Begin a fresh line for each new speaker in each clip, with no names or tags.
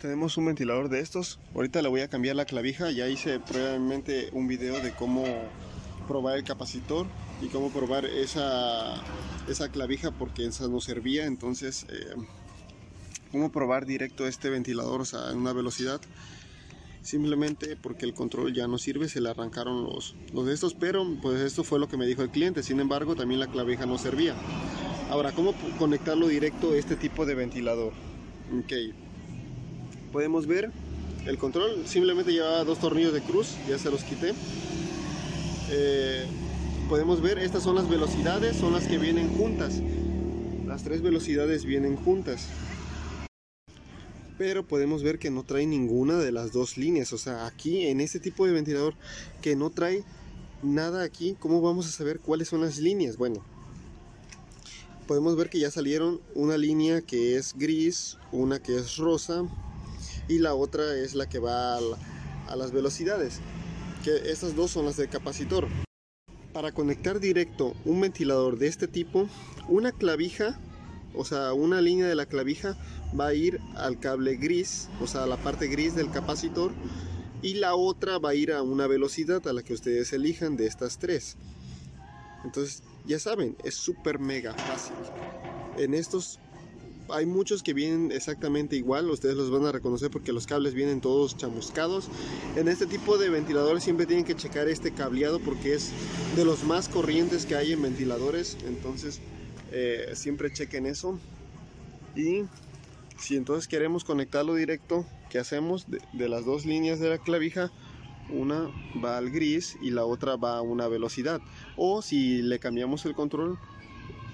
tenemos un ventilador de estos. Ahorita le voy a cambiar la clavija. Ya hice previamente un video de cómo probar el capacitor y cómo probar esa, esa clavija porque esa no servía. Entonces, eh, cómo probar directo este ventilador, o sea, en una velocidad. Simplemente porque el control ya no sirve, se le arrancaron los, los de estos, pero pues esto fue lo que me dijo el cliente. Sin embargo, también la clavija no servía. Ahora, ¿cómo conectarlo directo a este tipo de ventilador? Ok, podemos ver el control. Simplemente llevaba dos tornillos de cruz ya se los quité. Eh, podemos ver estas son las velocidades son las que vienen juntas. Las tres velocidades vienen juntas. Pero podemos ver que no trae ninguna de las dos líneas. O sea aquí en este tipo de ventilador que no trae nada aquí cómo vamos a saber cuáles son las líneas bueno podemos ver que ya salieron una línea que es gris una que es rosa y la otra es la que va a, las velocidades que estas dos son las de capacitor. Para conectar directo un ventilador de este tipo una clavija o sea una línea de la clavija va a ir al cable gris o sea a la parte gris del capacitor y la otra va a ir a una velocidad a la que ustedes elijan de estas tres. Entonces ya saben es súper mega fácil. En estos hay muchos que vienen exactamente igual, ustedes los van a reconocer porque los cables vienen todos chamuscados. En este tipo de ventiladores siempre tienen que checar este cableado porque es de los más corrientes que hay en ventiladores, entonces eh, siempre chequen eso. Y si entonces queremos conectarlo directo, ¿qué hacemos? de las dos líneas de la clavija, una va al gris y la otra va a una velocidad. O si le cambiamos el control,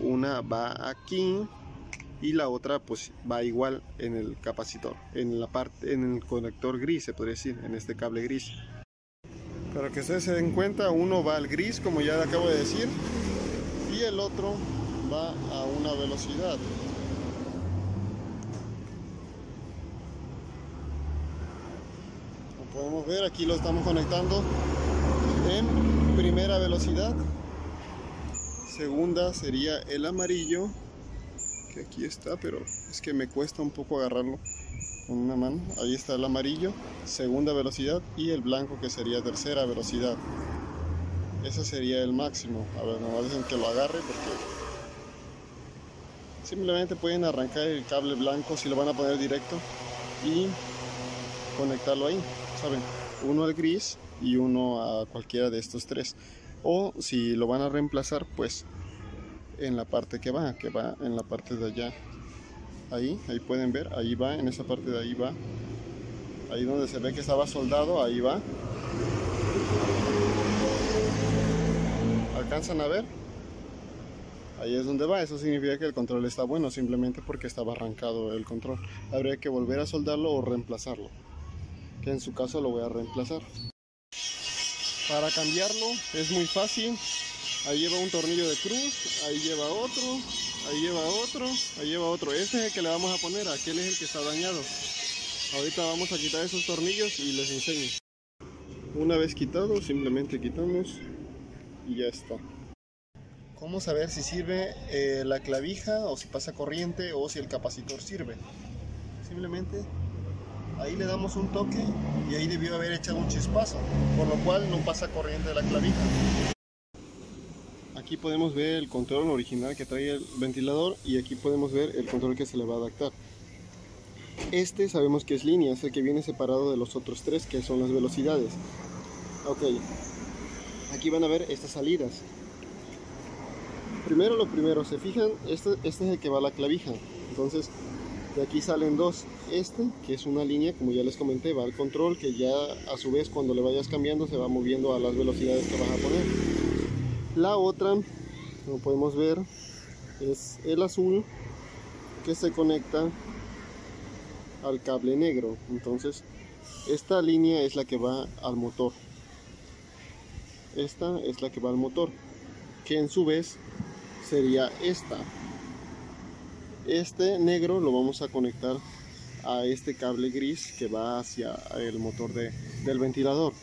una va aquí y la otra pues va igual en el capacitor, en la parte, en el conector gris se podría decir, en este cable gris. Para que ustedes se den cuenta, uno va al gris como ya acabo de decir y el otro va a una velocidad. Como podemos ver aquí lo estamos conectando en primera velocidad. Segunda sería el amarillo aquí está, pero es que me cuesta un poco agarrarlo con una mano. Ahí está el amarillo, segunda velocidad, y el blanco que sería tercera velocidad. Ese sería el máximo. A ver, no dicen que lo agarre porque simplemente pueden arrancar el cable blanco si lo van a poner directo y conectarlo ahí, ¿saben? Uno al gris y uno a cualquiera de estos tres. O si lo van a reemplazar, pues en la parte que va, que va en la parte de allá. Ahí, ahí pueden ver, ahí va, en esa parte de ahí va. Ahí donde se ve que estaba soldado, ahí va. ¿Alcanzan a ver? Ahí es donde va, eso significa que el control está bueno, simplemente porque estaba arrancado el control. Habría que volver a soldarlo o reemplazarlo. Que en su caso lo voy a reemplazar. Para cambiarlo es muy fácil, Ahí lleva un tornillo de cruz, ahí lleva otro, ahí lleva otro, ahí lleva otro. Este es el que le vamos a poner, aquel es el que está dañado. Ahorita vamos a quitar esos tornillos y les enseño. Una vez quitado, simplemente quitamos y ya está. ¿Cómo saber si sirve eh, la clavija o si pasa corriente o si el capacitor sirve? Simplemente ahí le damos un toque y ahí debió haber echado un chispazo, por lo cual no pasa corriente de la clavija. Aquí podemos ver el control original que trae el ventilador y aquí podemos ver el control que se le va a adaptar. Este sabemos que es línea, es el que viene separado de los otros tres que son las velocidades. Ok, aquí van a ver estas salidas. Primero lo primero, se fijan, este, este es el que va a la clavija. Entonces, de aquí salen dos. Este, que es una línea, como ya les comenté, va al control, que ya a su vez cuando le vayas cambiando se va moviendo a las velocidades que vas a poner. La otra, como podemos ver, es el azul que se conecta al cable negro. Entonces, esta línea es la que va al motor. Esta es la que va al motor, que en su vez sería esta. Este negro lo vamos a conectar a este cable gris que va hacia el motor del ventilador.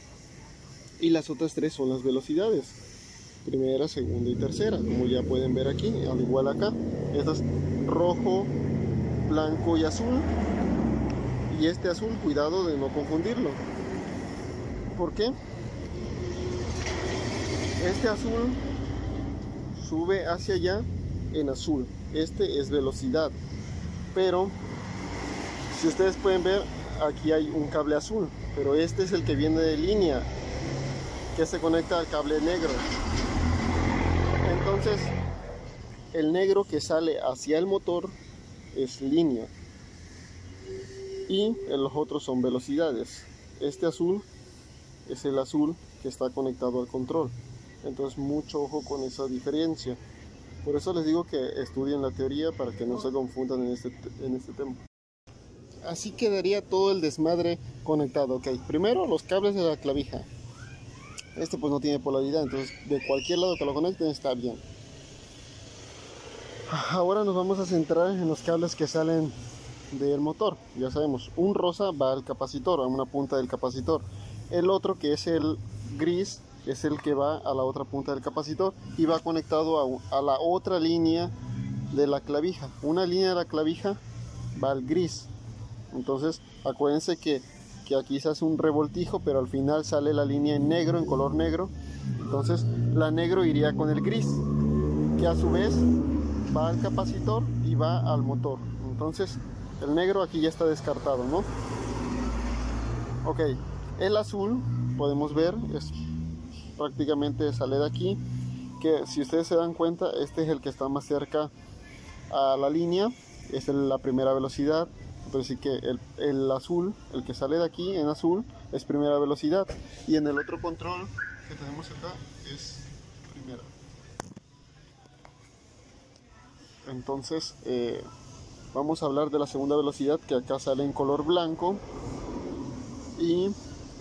Y las otras tres son las velocidades primera, segunda y tercera, como ya pueden ver aquí, al igual acá. Estas rojo, blanco y azul. y este azul, cuidado de no confundirlo. ¿Por qué? Este azul sube hacia allá en azul. Este es velocidad. Pero si ustedes pueden ver, aquí hay un cable azul, pero este es el que viene de línea, que se conecta al cable negro. Entonces, el negro que sale hacia el motor es línea y los otros son velocidades. Este azul es el azul que está conectado al control. Entonces mucho ojo con esa diferencia. Por eso les digo que estudien la teoría para que no se confundan en este, en este tema. Así quedaría todo el desmadre conectado. Ok, primero los cables de la clavija. Este pues no tiene polaridad, entonces de cualquier lado que lo conecten está bien. Ahora nos vamos a centrar en los cables que salen del motor. Ya sabemos, un rosa va al capacitor, a una punta del capacitor. El otro que es el gris es el que va a la otra punta del capacitor y va conectado a, a la otra línea de la clavija. Una línea de la clavija va al gris. Entonces acuérdense que, que aquí se hace un revoltijo, pero al final sale la línea en negro, en color negro. Entonces la negro iría con el gris, que a su vez va al capacitor y va al motor. Entonces el negro aquí ya está descartado, ¿no? Ok, el azul podemos ver es prácticamente sale de aquí que si ustedes se dan cuenta este es el que está más cerca a la línea es la primera velocidad entonces sí que el, el, azul el que sale de aquí en azul es primera velocidad y en el otro control que tenemos acá es primera entonces eh, vamos a hablar de la segunda velocidad que acá sale en color blanco y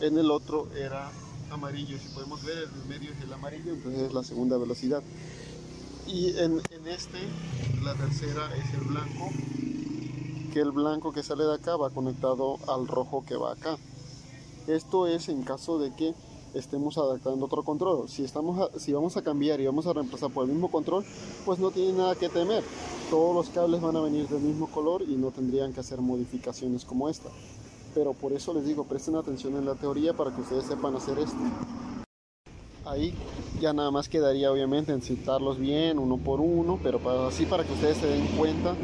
en el otro era amarillo. Si podemos ver, el medio es el amarillo, entonces es la segunda velocidad. Y en, en este, la tercera es el blanco, que el blanco que sale de acá va conectado al rojo que va acá. Esto es en caso de que estemos adaptando otro control. Si, estamos si vamos a cambiar y vamos a reemplazar por el mismo control, pues no tiene nada que temer. Todos los cables van a venir del mismo color y no tendrían que hacer modificaciones como esta pero por eso les digo, presten atención en la teoría para que ustedes sepan hacer esto. Ahí ya nada más quedaría obviamente en bien uno por uno, pero para, así para que ustedes se den cuenta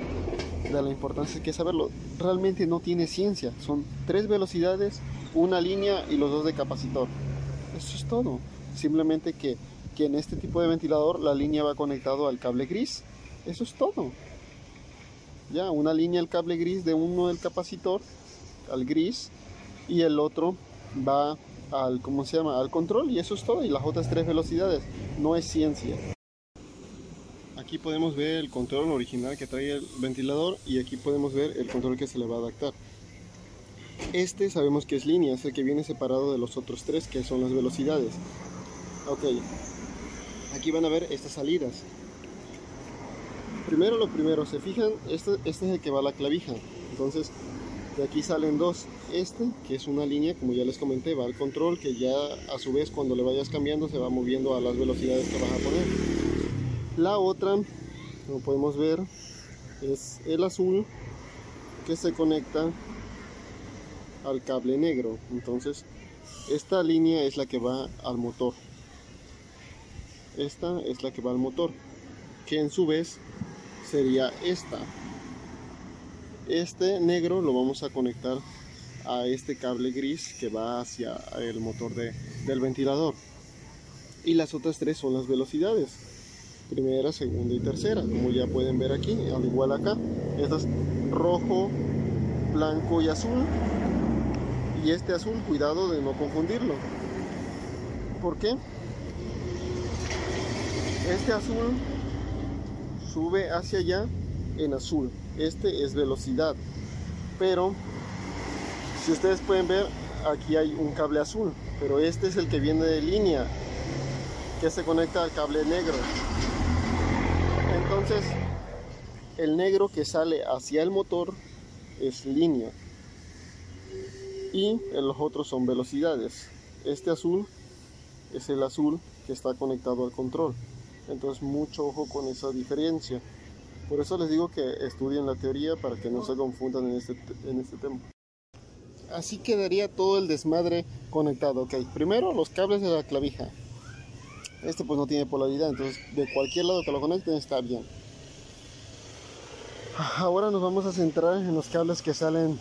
de la importancia que saberlo. Realmente no tiene ciencia, son tres velocidades, una línea y los dos de capacitor. Eso es todo. Simplemente que, que en este tipo de ventilador la línea va conectado al cable gris. Eso es todo. Ya, una línea al cable gris de uno del capacitor al gris y el otro va al, ¿cómo se llama? Al control y eso es todo y las otras tres velocidades. No es ciencia. Aquí podemos ver el control original que trae el ventilador y aquí podemos ver el control que se le va a adaptar. Este sabemos que es línea, es el que viene separado de los otros tres que son las velocidades. Ok, aquí van a ver estas salidas. Primero lo primero, se fijan, este, este es el que va a la clavija. Entonces de aquí salen dos. Este, que es una línea, como ya les comenté, va al control, que ya a su vez cuando le vayas cambiando se va moviendo a las velocidades que vas a poner. La otra, como podemos ver, es el azul que se conecta al cable negro. Entonces, esta línea es la que va al motor. Esta es la que va al motor, que en su vez sería esta este negro lo vamos a conectar a este cable gris que va hacia el motor de, del ventilador. Y las otras tres son las velocidades. Primera, segunda y tercera, como ya pueden ver aquí, al igual acá. Estas rojo, blanco y azul. Y este azul, cuidado de no confundirlo. ¿Por qué? Este azul sube hacia allá en azul. Este es velocidad. Pero si ustedes pueden ver, aquí hay un cable azul. Pero este es el que viene de línea, que se conecta al cable negro. Entonces, el negro que sale hacia el motor es línea. Y los otros son velocidades. Este azul es el azul que está conectado al control. Entonces mucho ojo con esa diferencia. Por eso les digo que estudien la teoría para que no se confundan en este, en este tema. así quedaría todo el desmadre conectado. Ok, primero los cables de la clavija. Este pues no tiene polaridad, entonces de cualquier lado que lo conecten está bien. Ahora nos vamos a centrar en los cables que salen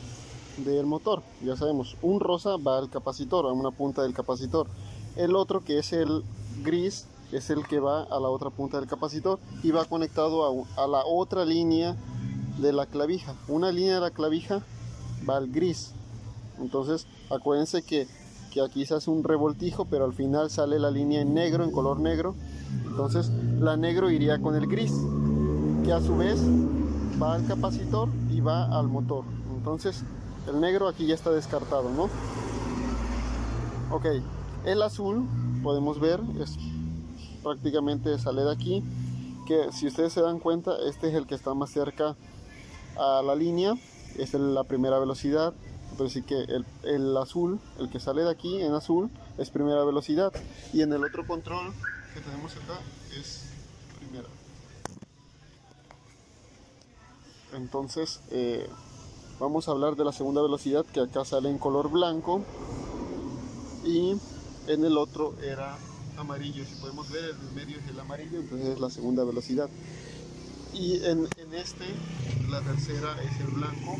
del motor. Ya sabemos, un rosa va al capacitor, a una punta del capacitor. El otro que es el gris es el que va a la otra punta del capacitor y va conectado a, a la otra línea de la clavija. Una línea de la clavija va al gris. Entonces, acuérdense que, que aquí se hace un revoltijo, pero al final sale la línea en negro, en color negro. Entonces, la negro iría con el gris, que a su vez va al capacitor y va al motor. Entonces, el negro aquí ya está descartado, ¿no? Ok, el azul, podemos ver, es prácticamente sale de aquí. Que si ustedes se dan cuenta, este es el que está más cerca a la línea, es la primera velocidad. Entonces sí que el, el, azul, el que sale de aquí en azul, es primera velocidad. Y en el otro control que tenemos acá es primera. Entonces eh, vamos a hablar de la segunda velocidad que acá sale en color blanco. Y en el otro era amarillo. Si podemos ver, el medio es el amarillo, entonces es la segunda velocidad. Y en, en este, la tercera es el blanco,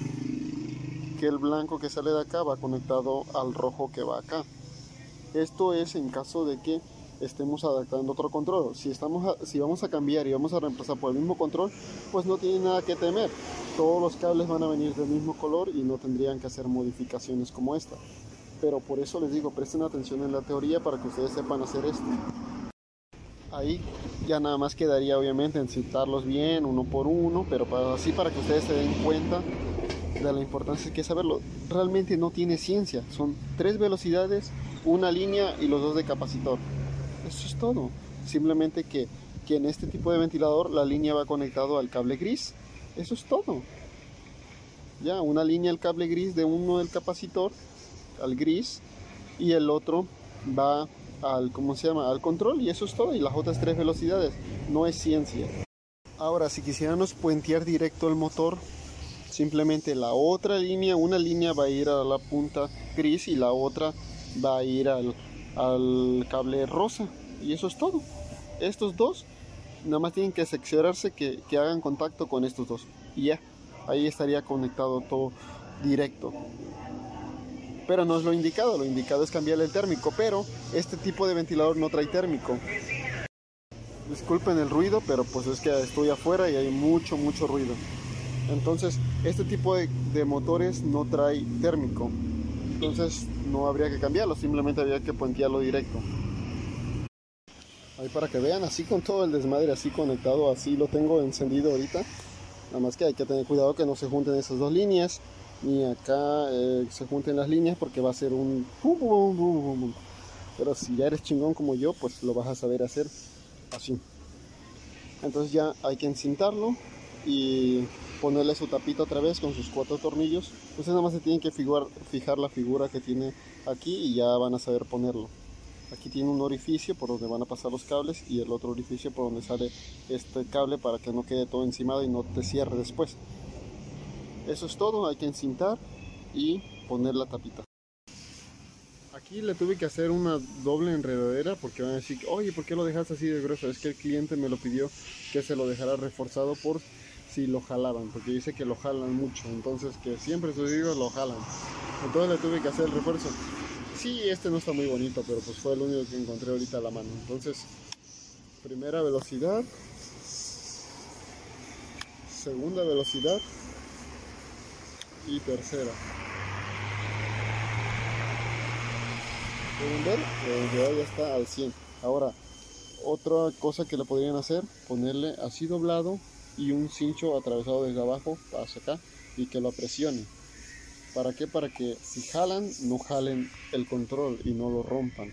que el blanco que sale de acá va conectado al rojo que va acá. Esto es en caso de que estemos adaptando otro control. Si, estamos a, si vamos a cambiar y vamos a reemplazar por el mismo control, pues no tiene nada que temer. Todos los cables van a venir del mismo color y no tendrían que hacer modificaciones como esta. Pero por eso les digo, presten atención en la teoría para que ustedes sepan hacer esto. Ahí ya nada más quedaría obviamente en bien uno por uno, pero para, así para que ustedes se den cuenta de la importancia que saberlo. Realmente no tiene ciencia, son tres velocidades, una línea y los dos de capacitor. Eso es todo. Simplemente que, que en este tipo de ventilador la línea va conectado al cable gris. Eso es todo. Ya, una línea al cable gris de uno del capacitor al gris y el otro va al, ¿cómo se llama? al control y eso es todo y las otras tres velocidades no es ciencia ahora si quisiéramos puentear directo el motor simplemente la otra línea una línea va a ir a la punta gris y la otra va a ir al, al cable rosa y eso es todo estos dos nada más tienen que seccionarse que, que hagan contacto con estos dos y ya ahí estaría conectado todo directo pero no es lo indicado, lo indicado es cambiarle el térmico, pero este tipo de ventilador no trae térmico. Disculpen el ruido, pero pues es que estoy afuera y hay mucho, mucho ruido. Entonces, este tipo de, de motores no trae térmico. Entonces, no habría que cambiarlo, simplemente habría que puentearlo directo. Para que vean, así con todo el desmadre, así conectado, así lo tengo encendido ahorita. Nada más que hay que tener cuidado que no se junten esas dos líneas ni acá eh, se junten las líneas porque va a ser un pero si ya eres chingón como yo pues lo vas a saber hacer así. Entonces ya hay que encintarlo y ponerle su tapita otra vez con sus cuatro tornillos. Pues nada más se tienen que fijar la figura que tiene aquí y ya van a saber ponerlo aquí tiene un orificio por donde van a pasar los cables y el otro orificio por donde sale este cable para que no quede todo encimado y no te cierre después eso es todo, hay que encintar y poner la tapita. Aquí le tuve que hacer una doble enredadera porque van a decir, oye, ¿por qué lo dejaste así de grueso? Es que el cliente me lo pidió que se lo dejara reforzado por si lo jalaban, porque dice que lo jalan mucho, entonces que siempre sus hijos lo jalan. Entonces le tuve que hacer el refuerzo. Sí, este no está muy bonito, pero pues fue el único que encontré ahorita a la mano. Entonces, primera velocidad, segunda velocidad, y tercera. ¿Pueden ver? ya está al 100. Ahora, otra cosa que le podrían hacer, ponerle así doblado y un cincho atravesado desde abajo hacia acá y que lo presione. ¿Para qué? Para que si jalan, no jalen el control y no lo rompan.